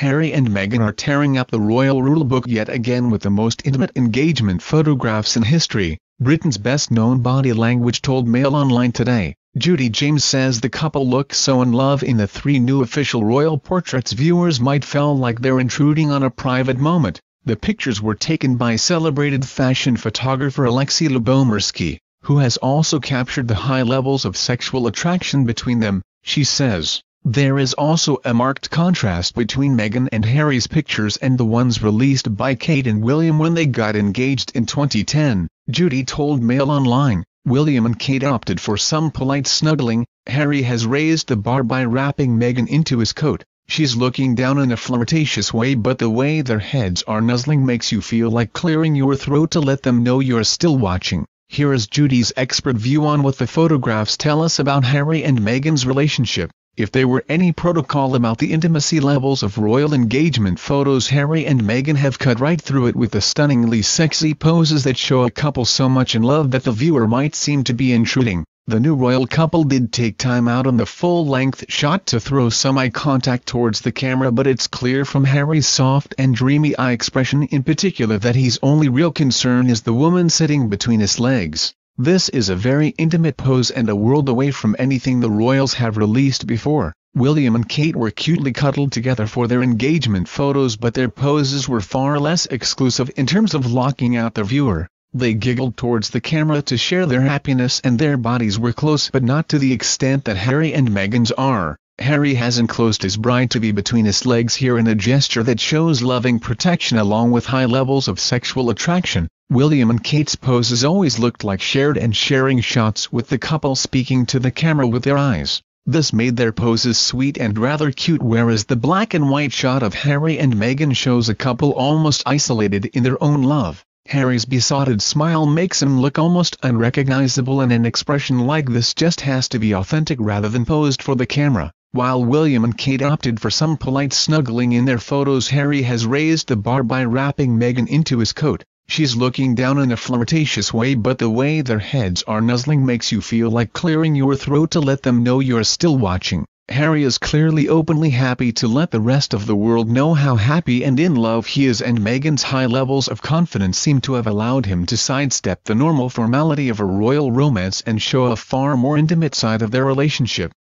Harry and Meghan are tearing up the royal rulebook yet again with the most intimate engagement photographs in history, Britain's best-known body language told Mail Online today. Judi James says the couple look so in love in the three new official royal portraits viewers might feel like they're intruding on a private moment. The pictures were taken by celebrated fashion photographer Alexi Lubomirski, who has also captured the high levels of sexual attraction between them, she says. There is also a marked contrast between Meghan and Harry's pictures and the ones released by Kate and William when they got engaged in 2010, Judi told Mail Online. William and Kate opted for some polite snuggling, Harry has raised the bar by wrapping Meghan into his coat, she's looking down in a flirtatious way but the way their heads are nuzzling makes you feel like clearing your throat to let them know you're still watching. Here is Judi's expert view on what the photographs tell us about Harry and Meghan's relationship. If there were any protocol about the intimacy levels of royal engagement photos Harry and Meghan have cut right through it with the stunningly sexy poses that show a couple so much in love that the viewer might seem to be intruding. The new royal couple did take time out on the full-length shot to throw some eye contact towards the camera but it's clear from Harry's soft and dreamy eye expression in particular that his only real concern is the woman sitting between his legs. This is a very intimate pose and a world away from anything the royals have released before. William and Kate were cutely cuddled together for their engagement photos but their poses were far less exclusive in terms of locking out the viewer. They giggled towards the camera to share their happiness and their bodies were close but not to the extent that Harry and Meghan's are. Harry has enclosed his bride-to-be between his legs here in a gesture that shows loving protection along with high levels of sexual attraction. William and Kate's poses always looked like shared and sharing shots with the couple speaking to the camera with their eyes. This made their poses sweet and rather cute whereas the black and white shot of Harry and Meghan shows a couple almost isolated in their own love. Harry's besotted smile makes him look almost unrecognizable and an expression like this just has to be authentic rather than posed for the camera. While William and Kate opted for some polite snuggling in their photos Harry has raised the bar by wrapping Meghan into his coat. She's looking down in a flirtatious way but the way their heads are nuzzling makes you feel like clearing your throat to let them know you're still watching. Harry is clearly openly happy to let the rest of the world know how happy and in love he is and Meghan's high levels of confidence seem to have allowed him to sidestep the normal formality of a royal romance and show a far more intimate side of their relationship.